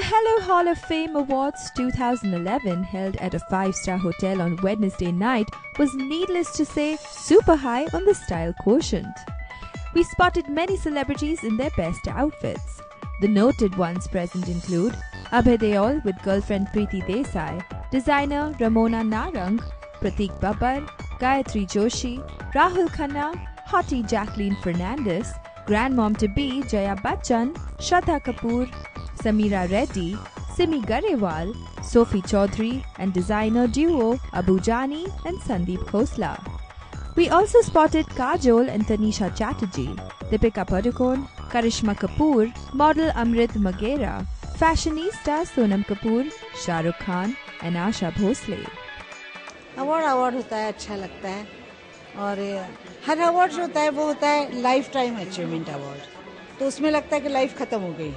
Hall of Fame Awards 2011, held at a five star hotel on Wednesday night, was needless to say super high on the style quotient. We spotted many celebrities in their best outfits. The noted ones present include Abhay Deol with girlfriend Preeti Desai, designer Ramona Narang, Prateik Babbar, Gayatri Joshi, Rahul Khanna, hottie Jacqueline Fernandez, grandmom to be Jaya Bachchan, Shraddha Kapoor, Samira Reddy, Simi Garewal, Sophie Chaudhary, and designer duo Abu Jani and Sandeep Khosla. We also spotted Kajol and Tanisha Chatterjee, Deepika Padukone, Karishma Kapoor, model Amrit Magera, fashionista Sonam Kapoor, Shah Rukh Khan, and Asha Bhosle. Award award होता है अच्छा लगता है और हर award जो होता है वो होता है लाइफ टाइम अचीवमेंट अवार्ड तो उसमें लगता है कि लाइफ खत्म हो गई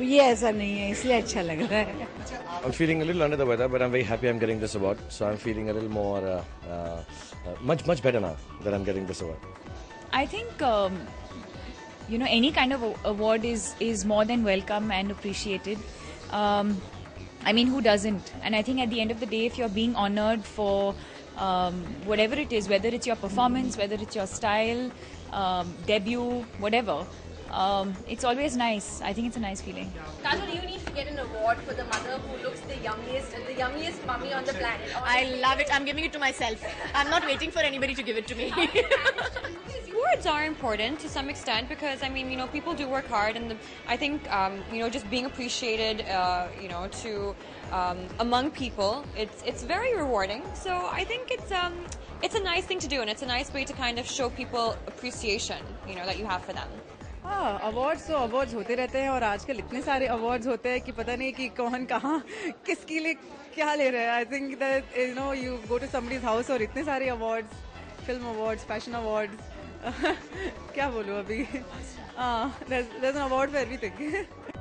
ये ऐसा नहीं है इसलिए अच्छा लग रहा है I'm feeling a little under the weather, but I'm very happy I'm getting this award. So I'm feeling a little more, uh, uh, uh, much much better now that I'm getting this award. I think um, you know any kind of a- award is is more than welcome and appreciated. Um, I mean, who doesn't? And I think at the end of the day, if you're being honored for um, whatever it is, whether it's your performance, whether it's your style, um, debut, whatever, um, it's always nice. I think it's a nice feeling. Kajol, you need to get an award for the mother who looks the yummiest, the yummiest mummy on the planet. I love it. I'm giving it to myself. I'm not waiting for anybody to give it to me. Awards are important to some extent because I mean, you know, people do work hard, and the, I think, um, you know, just being appreciated, uh, you know, to um, among people, it's it's very rewarding. So I think it's um, it's a nice thing to do, and it's a nice way to kind of show people appreciation, you know, that you have for them. हाँ awards तो awards होते रहते हैं और आजकल इतने सारे awards होते हैं कि पता नहीं कि कौन कहाँ, किसके लिए क्या ले रहे हैं। I think that you know you go to Sammy's house और इतने सारे awards film awards fashion awards क्या बोलूँ अभी? हाँ अवार्ड फॉर एवरीथिंग